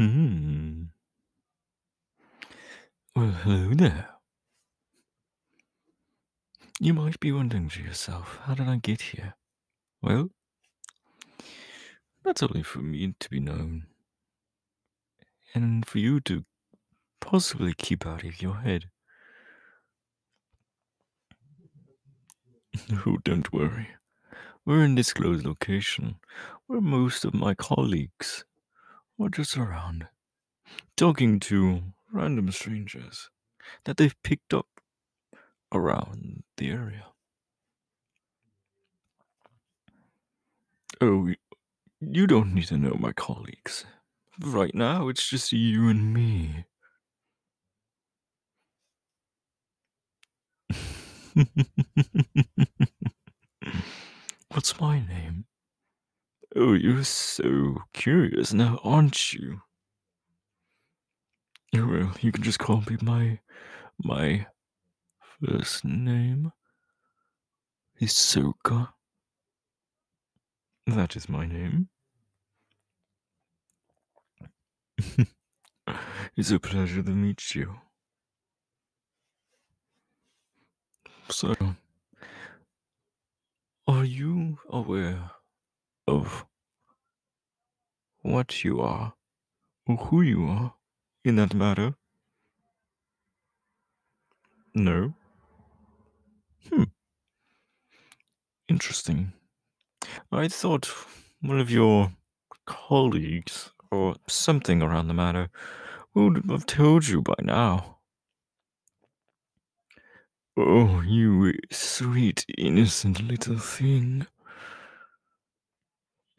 Hmm. Well, hello there. You might be wondering to yourself, how did I get here? Well, that's only for me to be known. And for you to possibly keep out of your head. Oh, don't worry. We're in this closed location where most of my colleagues are just around, talking to random strangers that they've picked up around the area. Oh, you don't need to know my colleagues. Right now, it's just you and me. What's my name? Oh, you're so curious now, aren't you? Oh, well, you can just call me my my first name. Hisoka. That is my name. it's a pleasure to meet you. So, are you aware of what you are or who you are in that matter? No. Hmm. Interesting. I thought one of your colleagues or something around the matter would have told you by now. Oh, you sweet, innocent little thing.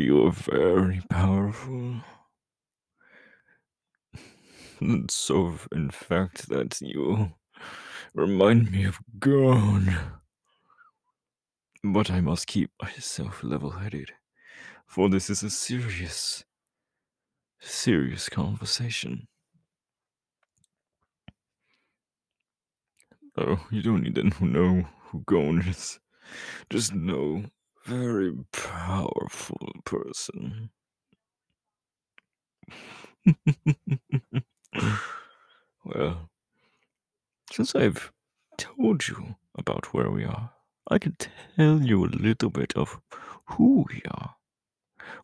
You're very powerful. So, in fact, that you remind me of Gon. But I must keep myself level headed, for this is a serious, serious conversation. Oh, you don't need to know who Gon is. Just know, very powerful person. well, since I've told you about where we are, I can tell you a little bit of who we are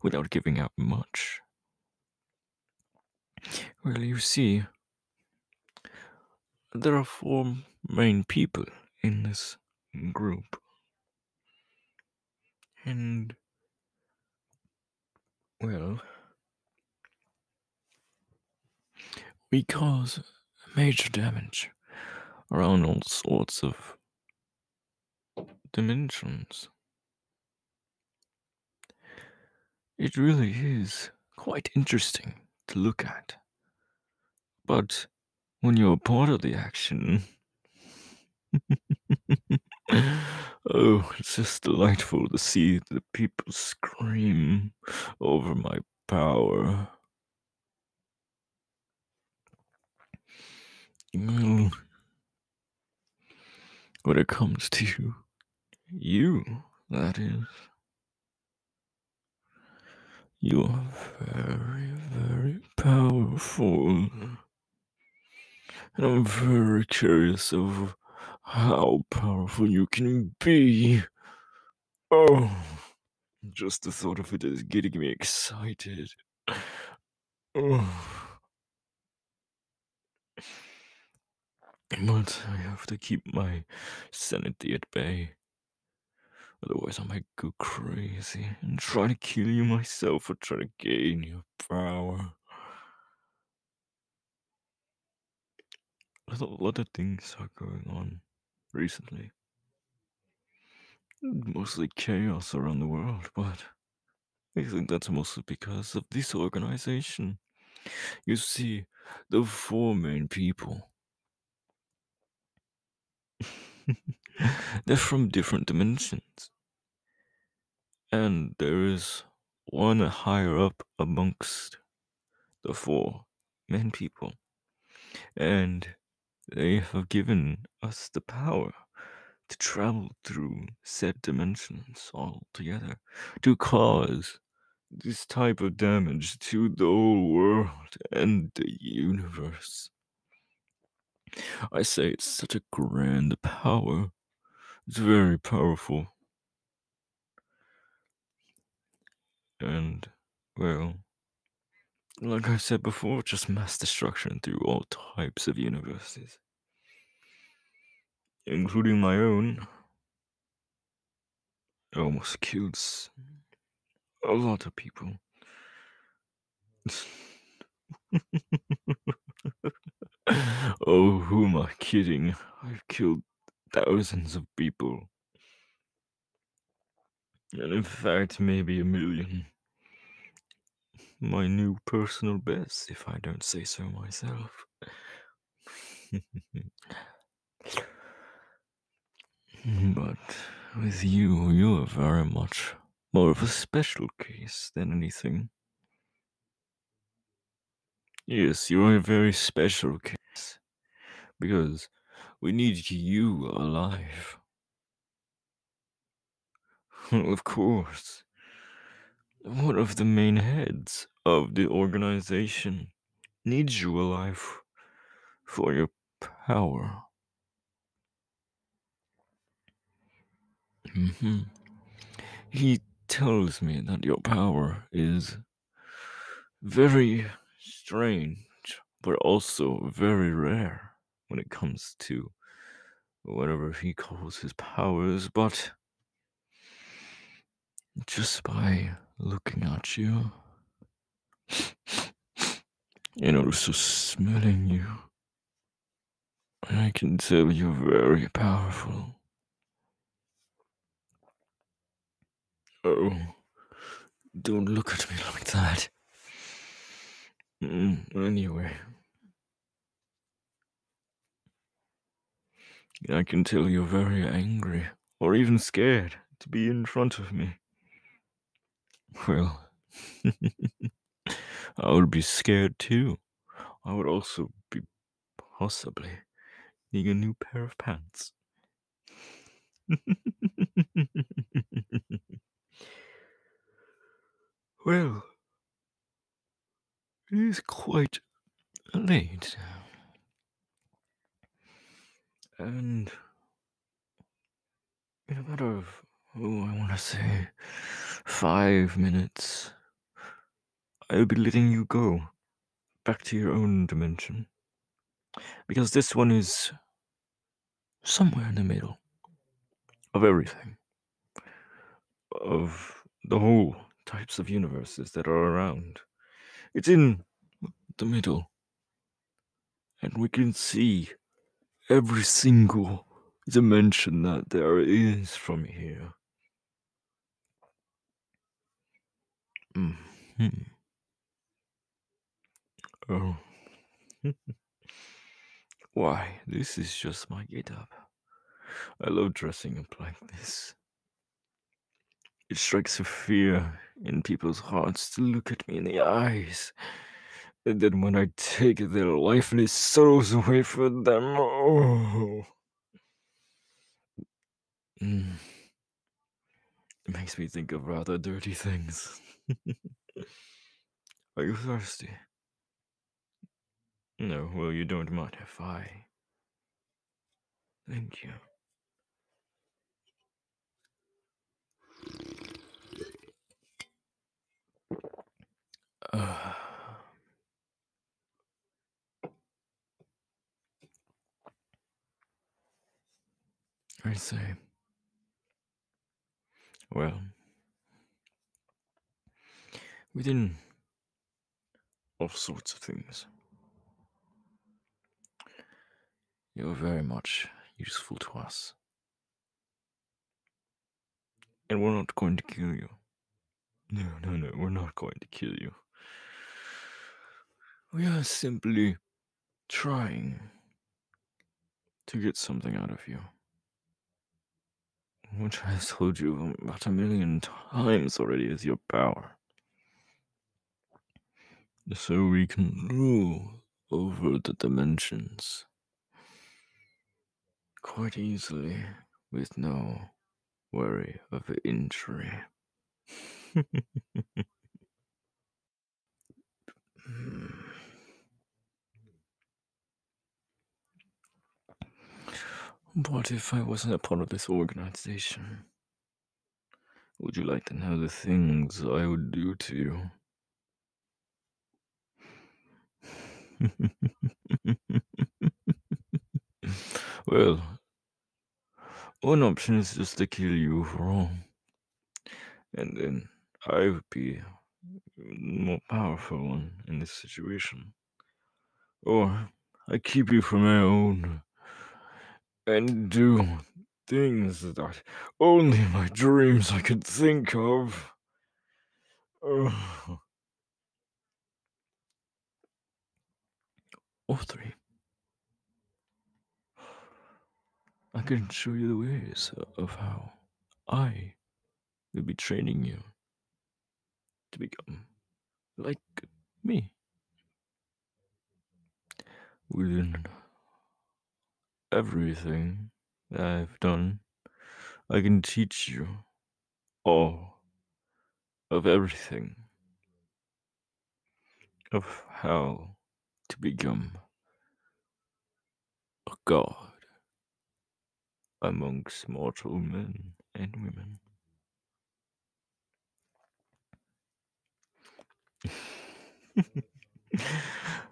without giving out much. Well, you see, there are four main people in this group. And, well, we cause major damage around all sorts of dimensions. It really is quite interesting to look at. But when you're part of the action, oh, it's just delightful to see the people scream over my power. Well, when it comes to you, that is, you are very, very powerful. And I'm very curious of how powerful you can be. Oh, just the thought of it is getting me excited. Oh. But I have to keep my sanity at bay. Otherwise, I might go crazy and try to kill you myself or try to gain your power. A lot of things are going on recently. Mostly chaos around the world, but I think that's mostly because of this organization. You see, the four main people. They're from different dimensions. And there is one higher up amongst the four main people. And they have given us the power to travel through said dimensions all together to cause this type of damage to the whole world and the universe. I say it's such a grand power. It's very powerful. And, well, like I said before, just mass destruction through all types of universes, including my own. It almost killed a lot of people. oh, who am I kidding? I've killed thousands of people. And in fact, maybe a million. My new personal best, if I don't say so myself. but with you, you are very much more of a special case than anything. Yes, you are a very special case. Because we need you alive. of course. One of the main heads of the organization needs you alive for your power. hmm He tells me that your power is very strange, but also very rare when it comes to whatever he calls his powers, but just by looking at you and also smelling you, I can tell you're very powerful. Oh, don't look at me like that. Mm, anyway, I can tell you're very angry or even scared to be in front of me. Well, I would be scared too. I would also be possibly needing a new pair of pants. well, it is quite late. And in a matter of, oh, I want to say five minutes, I'll be letting you go back to your own dimension. Because this one is somewhere in the middle of everything, of the whole types of universes that are around. It's in the middle, and we can see every single dimension that there is from here. Mm-hmm. Oh. Why, this is just my get up. I love dressing up like this. It strikes a fear in people's hearts to look at me in the eyes. And then when I take their lifeless souls away from them, oh. Mm. It makes me think of rather dirty things. Are you thirsty? No, well, you don't mind if I. Thank you. Uh, I say. Well, within all sorts of things, you're very much useful to us. And we're not going to kill you. No, no, no, we're not going to kill you. We are simply trying to get something out of you. Which I have told you about a million times already is your power so we can rule over the dimensions quite easily with no worry of injury. Hmm. what if I wasn't a part of this organization? Would you like to know the things I would do to you? well, one option is just to kill you overall. And then I would be more powerful one in this situation. Or I keep you for my own and do things that only my dreams I could think of. Ugh. Oh. Or three. I can show you the ways of how I will be training you to become like me. Within everything that I've done, I can teach you all of everything of how to become a god amongst mortal men and women.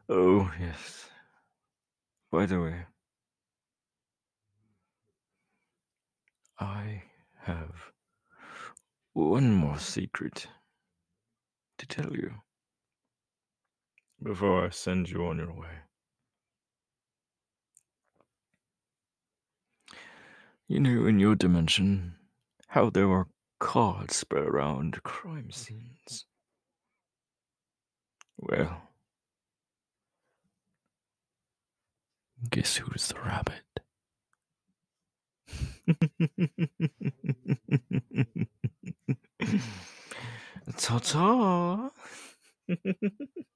oh, yes. By the way, I have one more secret to tell you before I send you on your way. You know, in your dimension, how there are cards spread around crime scenes. Well, guess who's the rabbit? Ta ta!